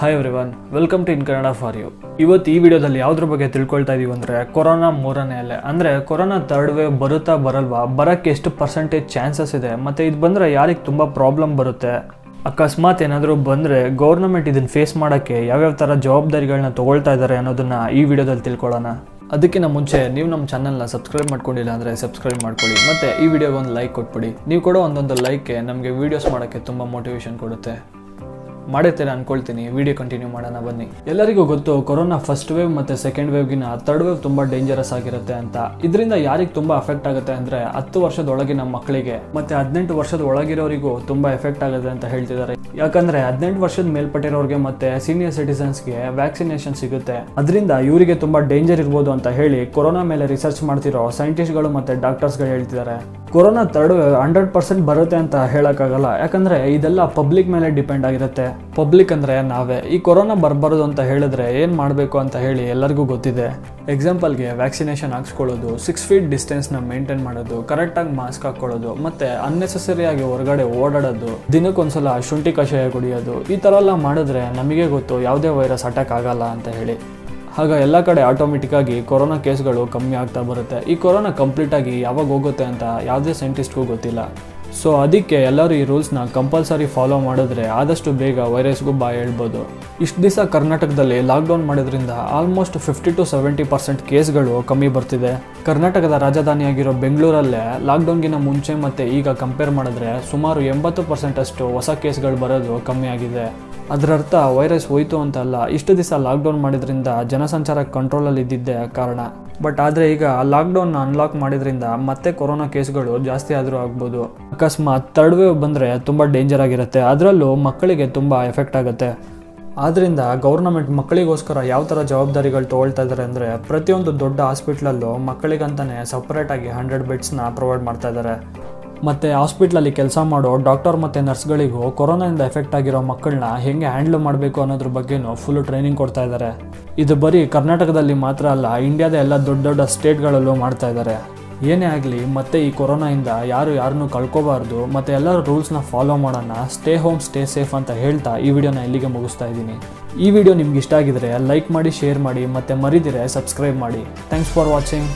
Hi everyone welcome to in Kannada for you ಇವತ್ತು ಈ ವಿಡಿಯೋದಲ್ಲಿ ಯಾವುದ್ರ ಬಗ್ಗೆ ತಿಳ್ಕೊಳ್ತಾ ಇದೀವಿ ಅಂದರೆ ಕೊರೋನಾ ಮೂರನೇ ಅಲೆ. ಅಂದರೆ ಕೊರೋನಾ ತರ್ಡ್ ವೇವ್ ಬರುತ್ತಾ ಬರಲ್ವಾ? ಬರಕ್ಕೆ ಎಷ್ಟು ಪರ್ಸೆಂಟೇಜ್ ಚಾನ್ಸಸ್ ಇದೆ? ಮತ್ತು ಇದು ಬಂದರೆ ಯಾರಿಗೆ ತುಂಬ ಪ್ರಾಬ್ಲಮ್ ಬರುತ್ತೆ? ಅಕಸ್ಮಾತ್ ಏನಾದರೂ ಬಂದರೆ ಗೌರ್ನಮೆಂಟ್ ಇದನ್ನು ಫೇಸ್ ಮಾಡೋಕ್ಕೆ ಯಾವ್ಯಾವ ಥರ ಜವಾಬ್ದಾರಿಗಳನ್ನ ತೊಗೊಳ್ತಾ ಇದ್ದಾರೆ ಅನ್ನೋದನ್ನು ಈ ವಿಡಿಯೋದಲ್ಲಿ ತಿಳ್ಕೊಳ್ಳೋಣ. ಅದಕ್ಕಿಂತ ಮುಂಚೆ ನೀವು ನಮ್ಮ ಚಾನಲ್ನ ಸಬ್ಸ್ಕ್ರೈಬ್ ಮಾಡ್ಕೊಂಡಿಲ್ಲ ಅಂದರೆ ಸಬ್ಸ್ಕ್ರೈಬ್ ಮಾಡ್ಕೊಳ್ಳಿ. ಮತ್ತು ಈ ವಿಡಿಯೋಗೆ ಒಂದು ಲೈಕ್ ಕೊಟ್ಬಿಡಿ. ನೀವು ಕೂಡ ಒಂದೊಂದು ಲೈಕ್ಗೆ ನಮಗೆ ವೀಡಿಯೋಸ್ ಮಾಡೋಕ್ಕೆ ತುಂಬ ಮೋಟಿವೇಶನ್ ಕೊಡುತ್ತೆ. ಮಾಡಿರ್ತೀರ ಅನ್ಕೊಳ್ತೀನಿ. ವಿಡಿಯೋ ಕಂಟಿನ್ಯೂ ಮಾಡೋಣ, ಬನ್ನಿ. ಎಲ್ಲರಿಗೂ ಗೊತ್ತು, ಕೊರೋನಾ ಫಸ್ಟ್ ವೇವ್ ಮತ್ತೆ ಸೆಕೆಂಡ್ ವೇವ್ಗಿನ ಥರ್ಡ್ ವೇವ್ ತುಂಬಾ ಡೇಂಜರಸ್ ಆಗಿರುತ್ತೆ ಅಂತ. ಇದರಿಂದ ಯಾರಿಗೆ ತುಂಬಾ ಎಫೆಕ್ಟ್ ಆಗುತ್ತೆ ಅಂದ್ರೆ ಹತ್ತು ವರ್ಷದೊಳಗಿನ ಮಕ್ಕಳಿಗೆ ಮತ್ತೆ ಹದಿನೆಂಟು ವರ್ಷದ ಒಳಗಿರೋರಿಗೂ ತುಂಬಾ ಎಫೆಕ್ಟ್ ಆಗುತ್ತೆ ಅಂತ ಹೇಳ್ತಿದ್ದಾರೆ. ಯಾಕಂದ್ರೆ ಹದಿನೆಂಟು ವರ್ಷದ ಮೇಲ್ಪಟ್ಟಿರೋರಿಗೆ ಮತ್ತೆ ಸೀನಿಯರ್ ಸಿಟಿಸನ್ಸ್ಗೆ ವ್ಯಾಕ್ಸಿನೇಷನ್ ಸಿಗುತ್ತೆ. ಅದರಿಂದ ಇವರಿಗೆ ತುಂಬಾ ಡೇಂಜರ್ ಇರ್ಬೋದು ಅಂತ ಹೇಳಿ ಕೊರೋನಾ ಮೇಲೆ ರಿಸರ್ಚ್ ಮಾಡ್ತಿರೋ ಸೈಂಟಿಸ್ಟ್ಗಳು ಮತ್ತೆ ಡಾಕ್ಟರ್ಸ್ಗಳು ಹೇಳ್ತಿದ್ದಾರೆ. ಕೊರೋನಾ ತರ್ಡ್ ಹಂಡ್ರೆಡ್ ಪರ್ಸೆಂಟ್ ಬರುತ್ತೆ ಅಂತ ಹೇಳೋಕ್ಕಾಗಲ್ಲ. ಯಾಕಂದ್ರೆ ಇದೆಲ್ಲ ಪಬ್ಲಿಕ್ ಮೇಲೆ ಡಿಪೆಂಡ್ ಆಗಿರುತ್ತೆ. ಪಬ್ಲಿಕ್ ಅಂದರೆ ನಾವೇ. ಈ ಕೊರೋನಾ ಬರಬಾರ್ದು ಅಂತ ಹೇಳಿದ್ರೆ ಏನು ಮಾಡಬೇಕು ಅಂತ ಹೇಳಿ ಎಲ್ಲರಿಗೂ ಗೊತ್ತಿದೆ. ಎಕ್ಸಾಂಪಲ್ಗೆ ವ್ಯಾಕ್ಸಿನೇಷನ್ ಹಾಕ್ಸ್ಕೊಳ್ಳೋದು ಸಿಕ್ಸ್ ಫೀಟ್ ಡಿಸ್ಟೆನ್ಸ್ನ ಮೇಂಟೈನ್ ಮಾಡೋದು ಕರೆಕ್ಟಾಗಿ ಮಾಸ್ಕ್ ಹಾಕ್ಕೊಳ್ಳೋದು, ಮತ್ತು ಅನ್ನೆಸೆಸರಿಯಾಗಿ ಹೊರಗಡೆ ಓಡಾಡೋದು, ದಿನಕ್ಕೊಂದ್ಸಲ ಶುಂಠಿ ಕಷಾಯ ಕುಡಿಯೋದು, ಈ ಥರ ಎಲ್ಲ ಮಾಡಿದ್ರೆ ನಮಗೆ ಗೊತ್ತು ಯಾವುದೇ ವೈರಸ್ ಅಟ್ಯಾಕ್ ಆಗಲ್ಲ ಅಂತ ಹೇಳಿ. ಆಗ ಎಲ್ಲ ಕಡೆ ಆಟೋಮೆಟಿಕ್ಕಾಗಿ ಕೊರೋನಾ ಕೇಸ್ಗಳು ಕಮ್ಮಿ ಆಗ್ತಾ ಬರುತ್ತೆ. ಈ ಕೊರೋನಾ ಕಂಪ್ಲೀಟಾಗಿ ಯಾವಾಗ ಹೋಗುತ್ತೆ ಅಂತ ಯಾವುದೇ ಸೈಂಟಿಸ್ಟ್ಗೂ ಗೊತ್ತಿಲ್ಲ. ಸೊ ಅದಕ್ಕೆ ಎಲ್ಲರೂ ಈ ರೂಲ್ಸ್ನ ಕಂಪಲ್ಸರಿ ಫಾಲೋ ಮಾಡಿದ್ರೆ ಆದಷ್ಟು ಬೇಗ ವೈರಸ್ಗೂ ಬಾಯ್ ಹೇಳ್ಬೋದು. ಇಷ್ಟು ದಿವಸ ಕರ್ನಾಟಕದಲ್ಲಿ ಲಾಕ್ಡೌನ್ ಮಾಡೋದ್ರಿಂದ almost fifty to seventy percent ಕೇಸ್ಗಳು ಕಮ್ಮಿ ಬರ್ತಿದೆ. ಕರ್ನಾಟಕದ ರಾಜಧಾನಿಯಾಗಿರೋ ಬೆಂಗಳೂರಲ್ಲೇ ಲಾಕ್ಡೌನ್ಗಿನ ಮುಂಚೆ ಮತ್ತು ಈಗ ಕಂಪೇರ್ ಮಾಡಿದ್ರೆ ಸುಮಾರು ಎಂಬತ್ತು ಪರ್ಸೆಂಟ್ ಅಷ್ಟು ಹೊಸ ಕೇಸ್ಗಳು ಬರೋದು ಕಮ್ಮಿ ಆಗಿದೆ. ಅದರರ್ಥ ವೈರಸ್ ಹೋಯಿತು ಅಂತಲ್ಲ ಇಷ್ಟು ದಿವಸ ಲಾಕ್ಡೌನ್ ಮಾಡಿದ್ರಿಂದ ಜನಸಂಚಾರ ಕಂಟ್ರೋಲಲ್ಲಿ ಇದ್ದಿದ್ದೇ ಕಾರಣ. ಬಟ್ ಆದರೆ ಈಗ ಲಾಕ್ಡೌನ್ನ ಅನ್ಲಾಕ್ ಮಾಡಿದ್ರಿಂದ ಮತ್ತೆ ಕೊರೋನಾ ಕೇಸ್ಗಳು ಜಾಸ್ತಿ ಆದರೂ ಆಗ್ಬೋದು. ಅಕಸ್ಮಾತ್ ತರ್ಡ್ ವೇವ್ ಬಂದರೆ ತುಂಬ ಡೇಂಜರ್ ಆಗಿರುತ್ತೆ. ಅದರಲ್ಲೂ ಮಕ್ಕಳಿಗೆ ತುಂಬ ಎಫೆಕ್ಟ್ ಆಗುತ್ತೆ. ಆದ್ದರಿಂದ ಗೌರ್ನಮೆಂಟ್ ಮಕ್ಕಳಿಗೋಸ್ಕರ ಯಾವ ಥರ ಜವಾಬ್ದಾರಿಗಳು ತೊಗೊಳ್ತಾ ಇದ್ದಾರೆ ಅಂದರೆ ಪ್ರತಿಯೊಂದು ದೊಡ್ಡ ಹಾಸ್ಪಿಟ್ಲಲ್ಲೂ ಮಕ್ಕಳಿಗಂತಲೇ ಸಪ್ರೇಟಾಗಿ ಹಂಡ್ರೆಡ್ ಬೆಡ್ಸ್ನ ಪ್ರೊವೈಡ್ ಮಾಡ್ತಾ ಇದ್ದಾರೆ ಮತ್ತು ಹಾಸ್ಪಿಟ್ಲಲ್ಲಿ ಕೆಲಸ ಮಾಡೋ ಡಾಕ್ಟರ್ ಮತ್ತು ನರ್ಸ್ಗಳಿಗೂ ಕೊರೋನಾದಿಂದ ಎಫೆಕ್ಟ್ ಆಗಿರೋ ಮಕ್ಕಳನ್ನ ಹೇಗೆ ಹ್ಯಾಂಡ್ಲ್ ಮಾಡಬೇಕು ಅನ್ನೋದ್ರ ಬಗ್ಗೆನೂ ಫುಲ್ಲು ಟ್ರೈನಿಂಗ್ ಕೊಡ್ತಾ ಇದ್ದಾರೆ ಇದು ಬರೀ ಕರ್ನಾಟಕದಲ್ಲಿ ಮಾತ್ರ ಅಲ್ಲ, ಇಂಡಿಯಾದ ಎಲ್ಲ ದೊಡ್ಡ ದೊಡ್ಡ ಸ್ಟೇಟ್ಗಳಲ್ಲೂ ಮಾಡ್ತಾ ಇದ್ದಾರೆ ಏನೇ ಆಗಲಿ, ಮತ್ತೆ ಈ ಕೊರೋನಾಯಿಂದ ಯಾರು ಯಾರನ್ನೂ ಕಳ್ಕೋಬಾರ್ದು, ಮತ್ತು ಎಲ್ಲರೂ ರೂಲ್ಸ್ನ ಫಾಲೋ ಮಾಡೋಣ ಸ್ಟೇ ಹೋಮ್ ಸ್ಟೇ ಸೇಫ್ ಅಂತ ಹೇಳ್ತಾ ಈ ವಿಡಿಯೋನ ಇಲ್ಲಿಗೆ ಮುಗಿಸ್ತಾ ಇದ್ದೀನಿ. ಈ ವಿಡಿಯೋ ನಿಮ್ಗೆ ಇಷ್ಟ ಆಗಿದ್ರೆ ಲೈಕ್ ಮಾಡಿ ಶೇರ್ ಮಾಡಿ, ಮತ್ತು ಮರಿದಿರೆ ಸಬ್ಸ್ಕ್ರೈಬ್ ಮಾಡಿ. Thanks for watching